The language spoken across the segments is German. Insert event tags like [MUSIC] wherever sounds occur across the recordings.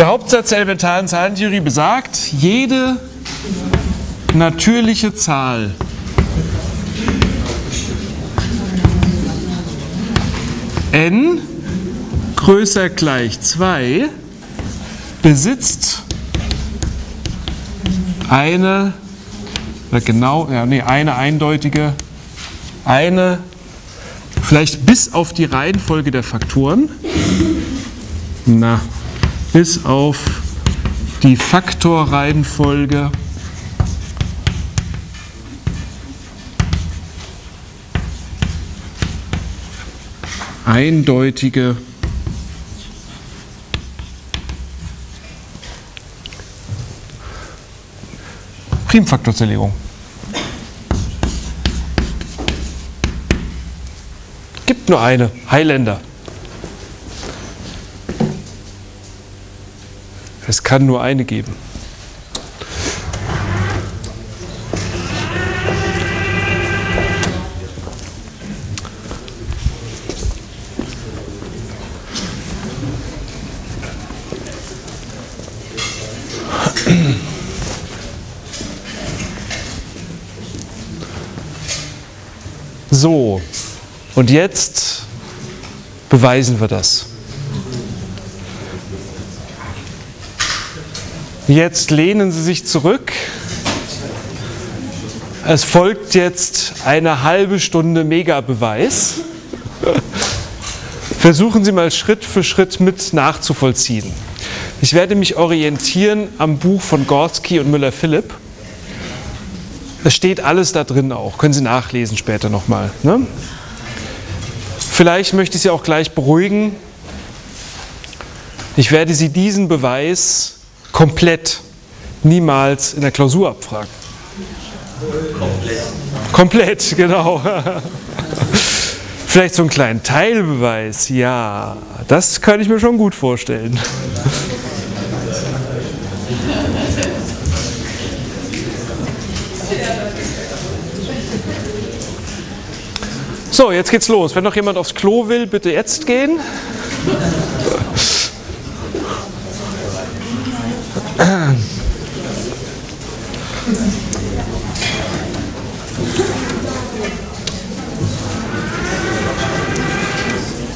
Der Hauptsatz der elementaren Zahlentheorie besagt, jede natürliche Zahl n größer gleich 2 besitzt eine, genau, ja, nee, eine eindeutige, eine, vielleicht bis auf die Reihenfolge der Faktoren, na, bis auf die Faktorreihenfolge eindeutige Primfaktorzerlegung. Gibt nur eine, Highlander. Es kann nur eine geben. So, und jetzt beweisen wir das. Jetzt lehnen Sie sich zurück. Es folgt jetzt eine halbe Stunde Megabeweis. Versuchen Sie mal Schritt für Schritt mit nachzuvollziehen. Ich werde mich orientieren am Buch von Gorski und Müller-Philipp. Es steht alles da drin auch. Können Sie nachlesen später nochmal. Ne? Vielleicht möchte ich Sie auch gleich beruhigen. Ich werde Sie diesen Beweis komplett niemals in der Klausur abfragen. Komplett. Komplett, genau. Vielleicht so einen kleinen Teilbeweis, ja, das kann ich mir schon gut vorstellen. So, jetzt geht's los. Wenn noch jemand aufs Klo will, bitte jetzt gehen.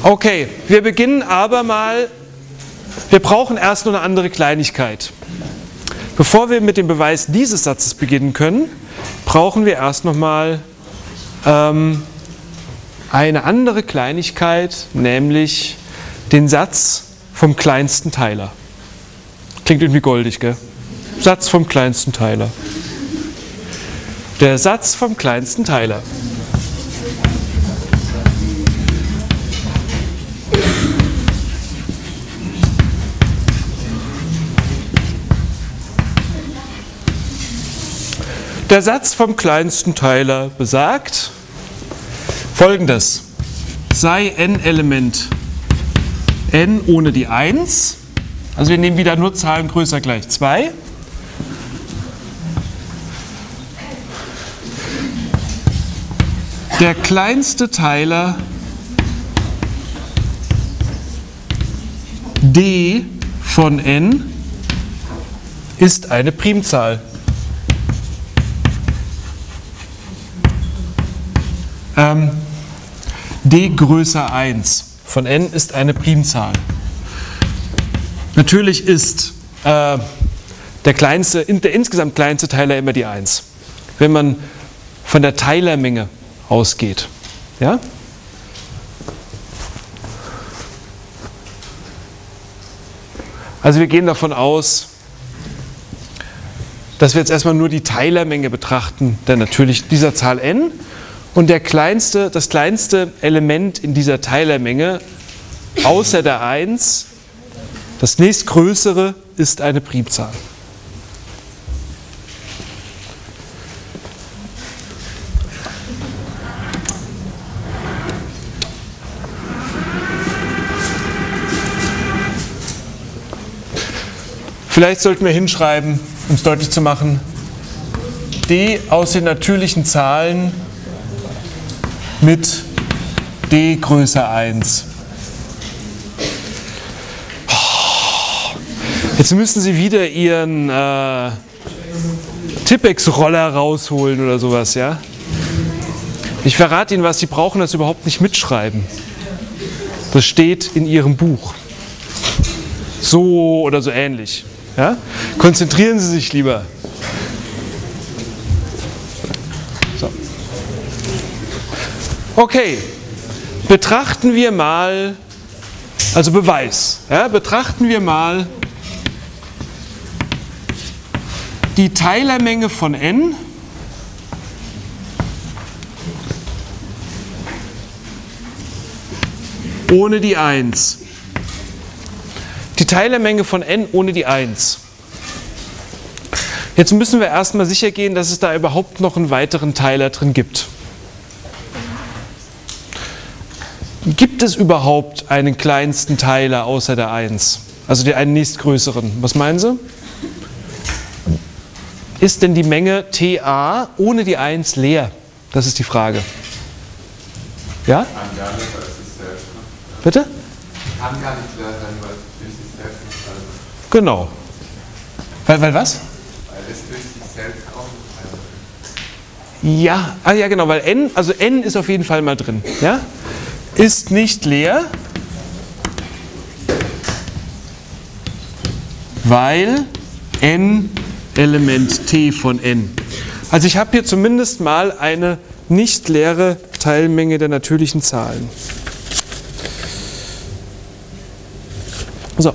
Okay, wir beginnen aber mal, wir brauchen erst noch eine andere Kleinigkeit. Bevor wir mit dem Beweis dieses Satzes beginnen können, brauchen wir erst noch mal ähm, eine andere Kleinigkeit, nämlich den Satz vom kleinsten Teiler. Klingt irgendwie goldig, gell? Satz vom kleinsten Teiler. Der Satz vom kleinsten Teiler. Der Satz vom kleinsten Teiler besagt folgendes. Sei n-Element n ohne die 1, also wir nehmen wieder nur Zahlen größer gleich 2, der kleinste Teiler d von n ist eine Primzahl. Ähm, d größer 1 von n ist eine Primzahl. Natürlich ist äh, der, kleinste, der insgesamt kleinste Teiler immer die 1. Wenn man von der Teilermenge ausgeht. Ja? Also wir gehen davon aus, dass wir jetzt erstmal nur die Teilermenge betrachten, der natürlich dieser Zahl n. Und der kleinste, das kleinste Element in dieser Teilermenge, außer der 1, das nächstgrößere, ist eine Primzahl. Vielleicht sollten wir hinschreiben, um es deutlich zu machen, d aus den natürlichen Zahlen mit d größer 1. Jetzt müssen Sie wieder Ihren äh, Tippex-Roller rausholen oder sowas, ja? Ich verrate Ihnen was, Sie brauchen das überhaupt nicht mitschreiben. Das steht in Ihrem Buch. So oder so ähnlich. Ja? Konzentrieren Sie sich lieber. So. Okay, betrachten wir mal, also Beweis, ja, betrachten wir mal die Teilermenge von n ohne die 1 die Teilermenge von n ohne die 1. Jetzt müssen wir erstmal sicher gehen, dass es da überhaupt noch einen weiteren Teiler drin gibt. Gibt es überhaupt einen kleinsten Teiler außer der 1? Also den einen nächstgrößeren. Was meinen Sie? Ist denn die Menge TA ohne die 1 leer? Das ist die Frage. Ja? Bitte? Kann gar nicht leer sein, weil Genau. Weil, weil was? Weil es durch sich selbst auch Ja, ah, ja genau, weil n, also n ist auf jeden Fall mal drin. Ja? Ist nicht leer, weil n Element t von n. Also ich habe hier zumindest mal eine nicht leere Teilmenge der natürlichen Zahlen. So,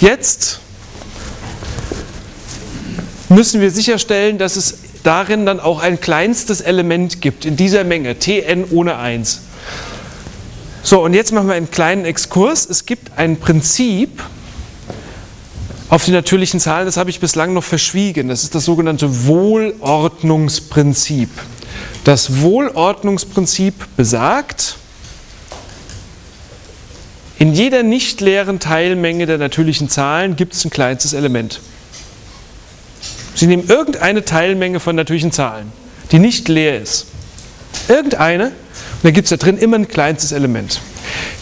Jetzt müssen wir sicherstellen, dass es darin dann auch ein kleinstes Element gibt, in dieser Menge, Tn ohne 1. So, und jetzt machen wir einen kleinen Exkurs. Es gibt ein Prinzip auf die natürlichen Zahlen, das habe ich bislang noch verschwiegen. Das ist das sogenannte Wohlordnungsprinzip. Das Wohlordnungsprinzip besagt, in jeder nicht leeren Teilmenge der natürlichen Zahlen gibt es ein kleinstes Element. Sie nehmen irgendeine Teilmenge von natürlichen Zahlen, die nicht leer ist. Irgendeine, und dann gibt es da drin immer ein kleinstes Element.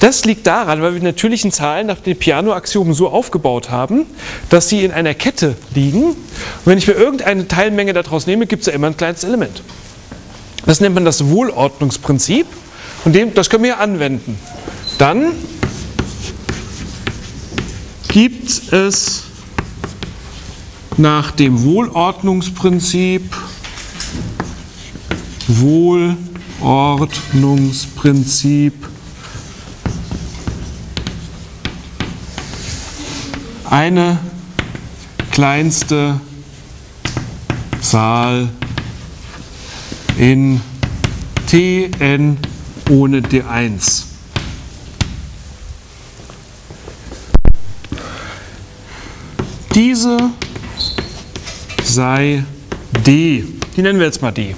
Das liegt daran, weil wir die natürlichen Zahlen nach den Piano-Axiomen so aufgebaut haben, dass sie in einer Kette liegen. Und wenn ich mir irgendeine Teilmenge daraus nehme, gibt es da immer ein kleines Element. Das nennt man das Wohlordnungsprinzip und dem, das können wir ja anwenden. Dann gibt es nach dem Wohlordnungsprinzip Wohlordnungsprinzip eine kleinste Zahl in Tn ohne D1. Diese sei D. Die nennen wir jetzt mal D.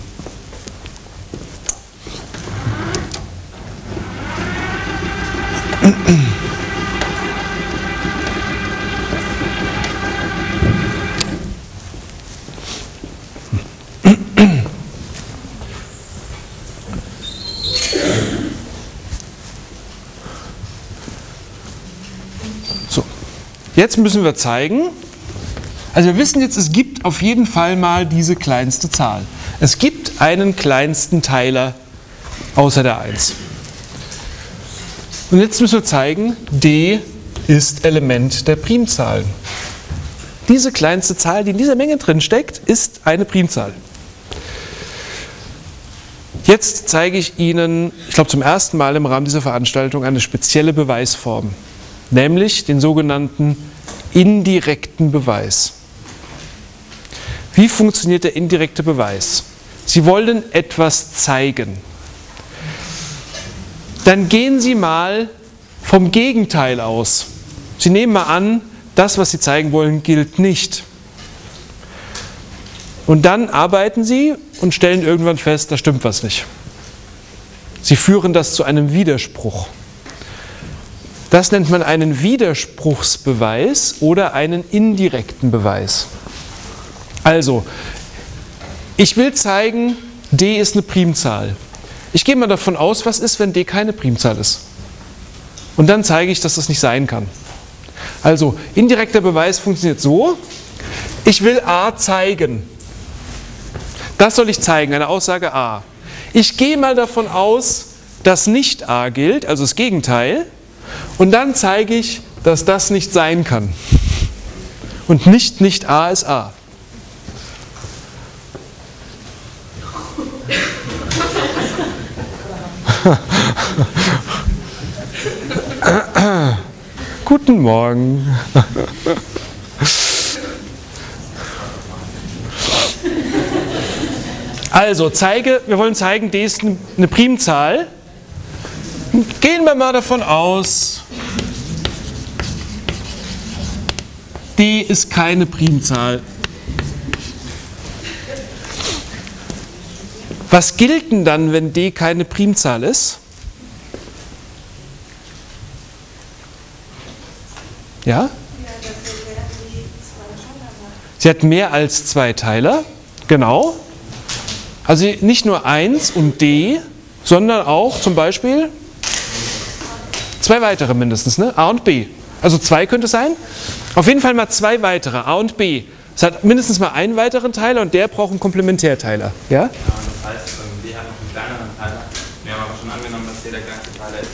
jetzt müssen wir zeigen, also wir wissen jetzt, es gibt auf jeden Fall mal diese kleinste Zahl. Es gibt einen kleinsten Teiler außer der 1. Und jetzt müssen wir zeigen, d ist Element der Primzahlen. Diese kleinste Zahl, die in dieser Menge drin steckt, ist eine Primzahl. Jetzt zeige ich Ihnen, ich glaube zum ersten Mal im Rahmen dieser Veranstaltung, eine spezielle Beweisform, nämlich den sogenannten indirekten Beweis. Wie funktioniert der indirekte Beweis? Sie wollen etwas zeigen. Dann gehen Sie mal vom Gegenteil aus. Sie nehmen mal an, das, was Sie zeigen wollen, gilt nicht. Und dann arbeiten Sie und stellen irgendwann fest, da stimmt was nicht. Sie führen das zu einem Widerspruch. Das nennt man einen Widerspruchsbeweis oder einen indirekten Beweis. Also, ich will zeigen, d ist eine Primzahl. Ich gehe mal davon aus, was ist, wenn d keine Primzahl ist. Und dann zeige ich, dass das nicht sein kann. Also, indirekter Beweis funktioniert so, ich will a zeigen. Das soll ich zeigen, eine Aussage a. Ich gehe mal davon aus, dass nicht a gilt, also das Gegenteil, und dann zeige ich, dass das nicht sein kann. Und nicht nicht a ist a. [LAUGHS] Guten Morgen. Also zeige, wir wollen zeigen, d ist eine Primzahl. Gehen wir mal davon aus, d ist keine Primzahl. Was gilt denn dann, wenn d keine Primzahl ist? Ja? Sie hat mehr als zwei Teiler, genau. Also nicht nur 1 und D, sondern auch zum Beispiel zwei weitere mindestens, ne? A und B. Also zwei könnte es sein. Auf jeden Fall mal zwei weitere, A und B. Es hat mindestens mal einen weiteren Teiler und der braucht einen Komplementärteiler. Ja? ja das heißt, D hat noch einen kleineren Teiler. Wir haben aber schon angenommen, dass D der kleinste Teiler ist.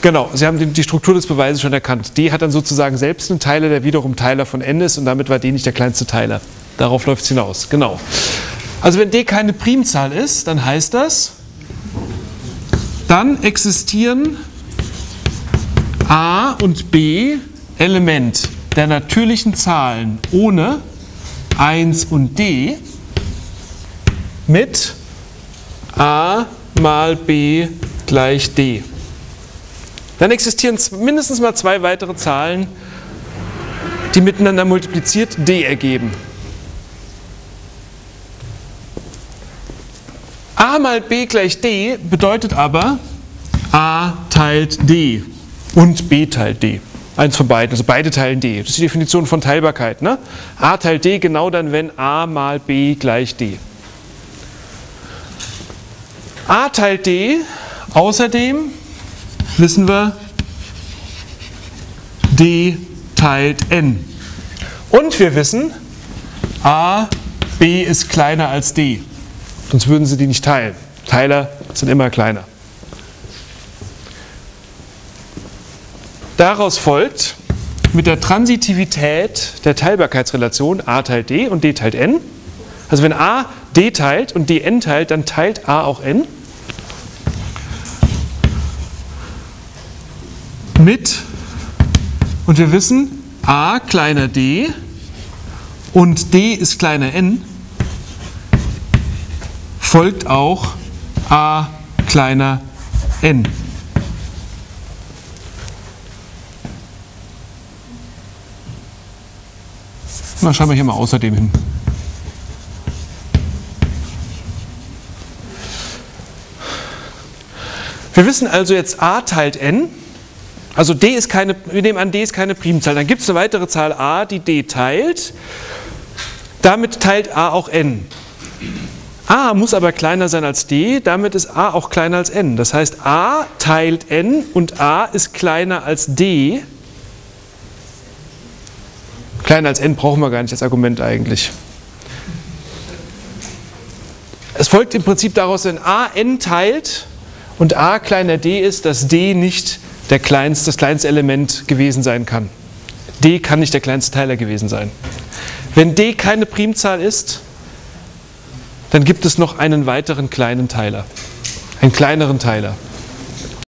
Genau, Sie haben die Struktur des Beweises schon erkannt. D hat dann sozusagen selbst einen Teiler, der wiederum Teiler von n ist und damit war D nicht der kleinste Teiler. Darauf läuft es hinaus. Genau. Also wenn D keine Primzahl ist, dann heißt das, dann existieren A und B Element der natürlichen Zahlen ohne 1 und D mit A mal B gleich D. Dann existieren mindestens mal zwei weitere Zahlen, die miteinander multipliziert d ergeben. a mal b gleich d bedeutet aber a teilt d und b teilt d. Eins von beiden, also beide teilen d. Das ist die Definition von Teilbarkeit. Ne? a teilt d genau dann, wenn a mal b gleich d. a teilt d außerdem wissen wir, d teilt n. Und wir wissen, a, b ist kleiner als d. Sonst würden sie die nicht teilen. Teiler sind immer kleiner. Daraus folgt, mit der Transitivität der Teilbarkeitsrelation a teilt d und d teilt n, also wenn a d teilt und d n teilt, dann teilt a auch n. mit, und wir wissen, a kleiner d und d ist kleiner n, folgt auch a kleiner n. Schauen wir hier mal außerdem hin. Wir wissen also jetzt a teilt n also d ist keine, wir nehmen an, d ist keine Primzahl. Dann gibt es eine weitere Zahl a, die d teilt. Damit teilt a auch n. a muss aber kleiner sein als d, damit ist a auch kleiner als n. Das heißt, a teilt n und a ist kleiner als d. Kleiner als n brauchen wir gar nicht als Argument eigentlich. Es folgt im Prinzip daraus, wenn a n teilt und a kleiner d ist, dass d nicht der kleinste, das kleinste Element gewesen sein kann. d kann nicht der kleinste Teiler gewesen sein. Wenn d keine Primzahl ist, dann gibt es noch einen weiteren kleinen Teiler, einen kleineren Teiler.